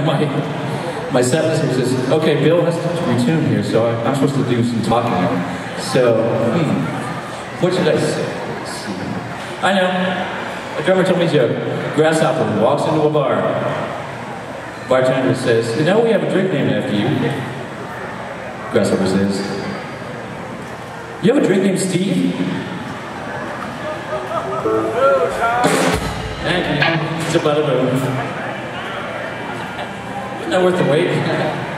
my my set list was this. Okay, Bill has to retune here, so I'm supposed to do some talking. So, hmm, what should I say? I know. A drummer told me a joke. Grasshopper walks into a bar. Bartender says, "You know we have a drink named after you." Grasshopper says, "You have a drink named Steve?" Thank you. It's a move. Not worth the wait.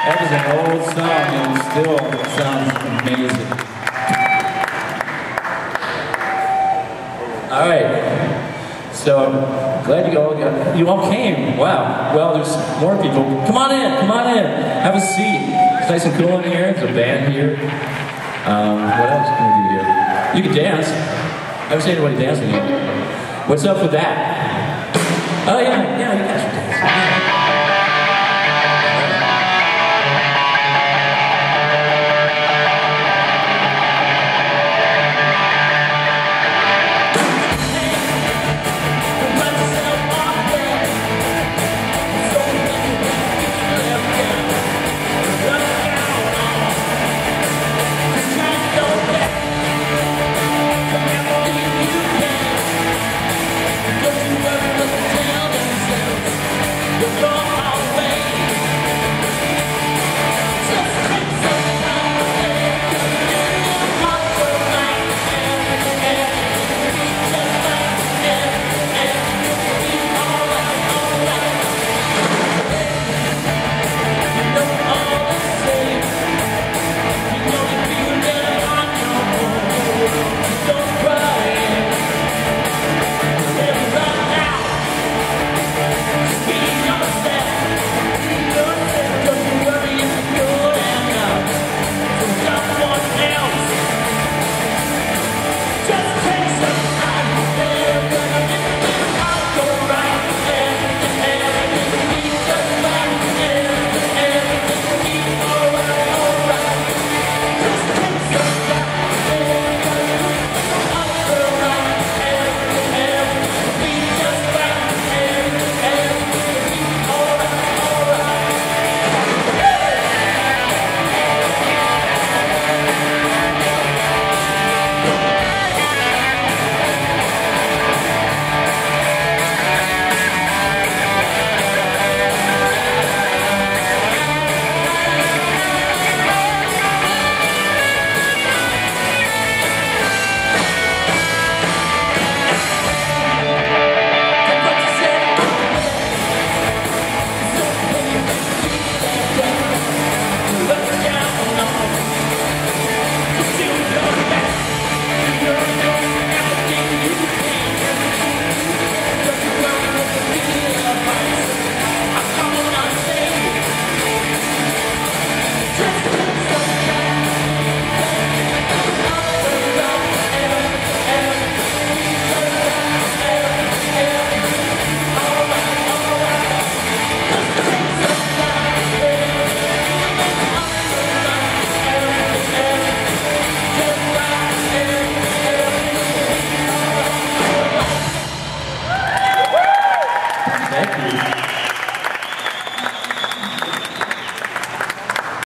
That was an old song and it still sounds amazing. All right. So glad you all got, you all came. Wow. Well, there's more people. Come on in. Come on in. Have a seat. It's nice and cool in here. There's a band here. Um, what else can we do here? You can dance. I haven't seen anybody dancing yet. What's up with that? Oh yeah,